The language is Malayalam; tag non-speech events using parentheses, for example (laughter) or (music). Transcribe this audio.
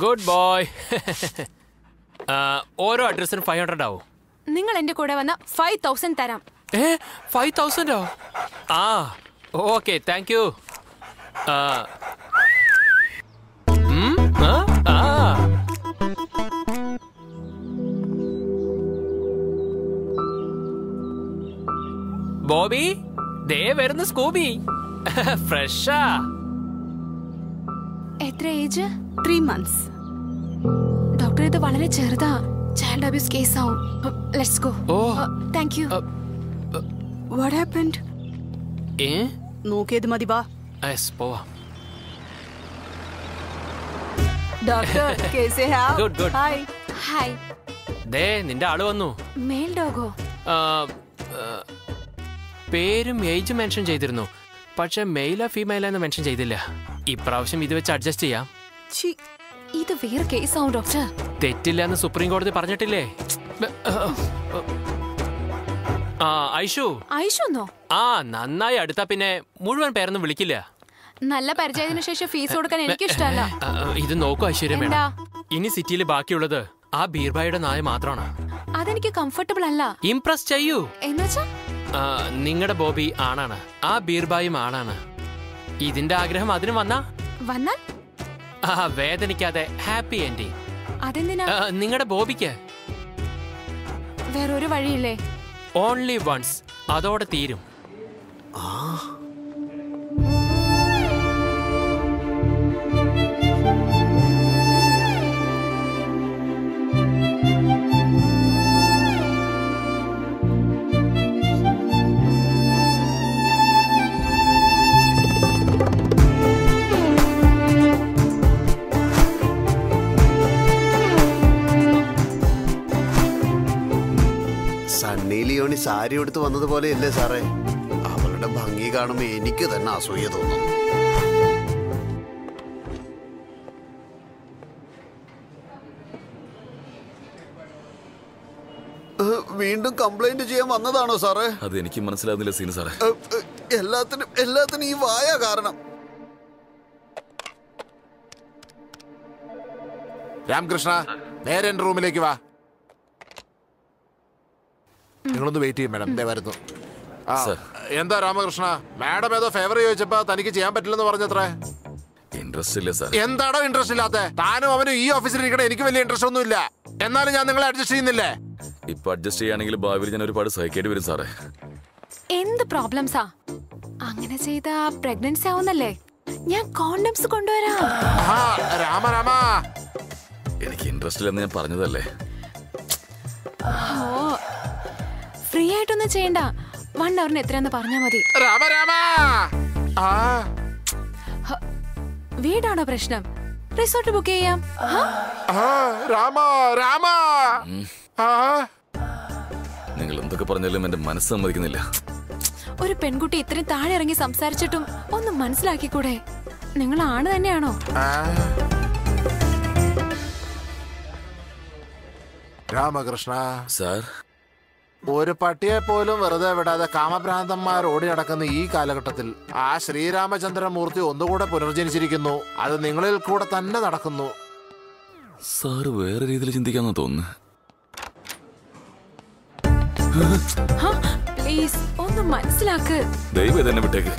ഗുഡ് ബോയ് (laughs) ഓരോ അഡ്രസ്സിനും ഫൈവ് ഹൺഡ്രഡ് ആവും. നിങ്ങൾ എന്റെ കൂടെ വന്ന ഫൈവ് തൗസൻഡ് തരാം. ഏ? ഫൈവ് തൗസൻഡോ ആ? ഓക്കെ താങ്ക് യു ബോബി ദേ വരുന്ന സ്കൂബി. (laughs) ഫ്രഷാ എത്ര ഏജ് ത്രീ മന്ത്സ് ഡോക്ടർ ഇത് വളരെ ചെറുതാ. ചൈൽഡ് അബ്യൂസ് കേസ് ആവും ലെറ്റ്സ് ഗോ ഓ. താങ്ക് യു വാട്ട് ഹാപ്പൻഡ് ഏ? നോക്കിയത് മതി വാ. യെസ് പോവാം. Doctor കേസേ have. Good good hi hi ദേ നിന്റെ ആൾ വന്നു. മെയിൽ ഡോഗോ? പേരും ഏജും മെൻഷൻ ചെയ്തിരുന്നു. പക്ഷെ മെയിലാ ഫീമെയിലാ എന്ന് മെൻഷൻ ചെയ്തില്ല. ഇപ്രാവശ്യം ഇത് വെച്ച് അഡ്ജസ്റ്റ് ചെയ്യാം. ഇത് വേറെ കേസാവും ഡോക്ടർ തെറ്റില്ല എന്ന് സുപ്രീം കോടതി പറഞ്ഞിട്ടില്ലേ? ആ ഐഷു. ഐഷുന്നോ ആ നന്നായി അടുത്താ പിന്നെ മുഴുവൻ പേരൊന്നും വിളിക്കില്ല. നല്ല പരിചയത്തിന് ശേഷം ഫീസ് കൊടുക്കാൻ എനിക്ക് ഇഷ്ടമല്ല ഇത് നോക്കൂ ഐശ്വര്യ? ഇനി സിറ്റിയിൽ ബാക്കിയുള്ളത് ആ ബീർബായുടെ നായ മാത്രമാണ്. അതെനിക്ക് കംഫർട്ടബിൾ അല്ല. ഇംപ്രസ് ചെയ്യൂ. എന്നുവെച്ചാ നിങ്ങളുടെ ബോബി ആണാണ്. ആ ബീർബായും ആണാണ്. ഇതിന്റെ ആഗ്രഹം അതിന് വന്നാ? വന്നാൽ ആ വേദനിക്കാതെ ഹാപ്പി എൻഡിങ്. അതെന്തിനാ? നിങ്ങളുടെ ബോബിക്ക്. വേറൊരു വഴിയില്ലേ? ഓൺലി വൺസ് അതോടെ തീരും. സണ്ണി സാരി എടുത്ത് വന്നതുപോലെയല്ലേ സാറേ? അവളുടെ ഭംഗി കാണുമ്പോ എനിക്ക് തന്നെ അസൂയ തോന്നുന്നു വീണ്ടും കംപ്ലൈന്റ് ചെയ്യാൻ വന്നതാണോ സാറേ? അത് എനിക്ക് മനസ്സിലാകുന്നില്ല സീന സാറേ. എല്ലാത്തിനും എല്ലാത്തിനും ഈ വായ കാരണം. രാംകൃഷ്ണ നേരെ എന്റെ റൂമിലേക്ക് വാ. നിങ്ങളൊന്ന് വെയിറ്റ് ചെയ്യും മാഡം ദേ വരുന്നു. ആ എന്താ രാമകൃഷ്ണ? മാഡം ഏതോ ഫേവർ ചോദിച്ചപ്പോ തനിക്ക് ചെയ്യാൻ പറ്റില്ലെന്ന് പറഞ്ഞത്രേ. ഇൻട്രസ്റ്റ് ഇല്ല സാർ എന്താണോ ഇൻട്രസ്റ്റ് ഇല്ലാത്ത? താനും അവനും ഈ ഓഫീസിൽ ഇരിക്കണ എനിക്ക് വലിയ ഇൻട്രസ്റ്റ് ഒന്നും ഇല്ല എന്നാലും ഞാൻ നിങ്ങളെ അഡ്ജസ്റ്റ് ചെയ്യുന്നില്ലേ? ഇപ്പൊ അഡ്ജസ്റ്റ് ചെയ്യാണെങ്കിൽ ഭാവിയിൽ ഞാൻ ഒരുപാട് സഹിക്കേണ്ടി വരും സാറേ എന്ത് പ്രോബ്ലംസാ അങ്ങനെ ചെയ്ത പ്രഗ്നൻസി ആവുന്നല്ലേ? ഞാൻ കോണ്ടംസ് കൊണ്ടുവരാം. ആ രാമ രാമ. എനിക്ക് ഇൻട്രസ്റ്റ് ഇല്ലെന്ന് ഞാൻ പറഞ്ഞതല്ലേ? ഓ ഫ്രീ ആയിട്ടൊന്നും ചെയ്യണ്ട. വൺ അവറിന് എത്രയാന്ന് പറഞ്ഞാ മതി. രാമ രാമ! ആ. വീടാണോ പ്രശ്നം? റിസോർട്ട് ബുക്ക് ചെയ്യാം. രാമ രാമ! നിങ്ങൾ എന്തൊക്കെ പറഞ്ഞാലും എന്റെ മനസ്സ് സമ്മതിക്കുന്നില്ല. ഒരു പെൺകുട്ടി ഇത്രയും താഴെ ഇറങ്ങി സംസാരിച്ചിട്ടും ഒന്ന് മനസ്സിലാക്കിക്കൂടെ? നിങ്ങൾ ആണ് തന്നെയാണോ? രാമകൃഷ്ണ. സാർ ഒരു പട്ടിയെ പോലും വെറുതെ വിടാതെ കാമഭ്രാന്തന്മാർ ഓടി നടക്കുന്ന ഈ കാലഘട്ടത്തിൽ ആ ശ്രീരാമചന്ദ്രമൂർത്തി ഒന്നുകൂടെ പുനർജനിച്ചിരിക്കുന്നു. അത് നിങ്ങളിൽ കൂടെ തന്നെ നടക്കുന്നു. സാറ് വേറെ രീതിയിൽ ചിന്തിക്കാന്ന് തോന്നുന്നു. പ്ലീസ് ഒന്ന് മനസ്സിലാക്ക്. ദൈവം തന്നെ വിട്ടേക്ക്.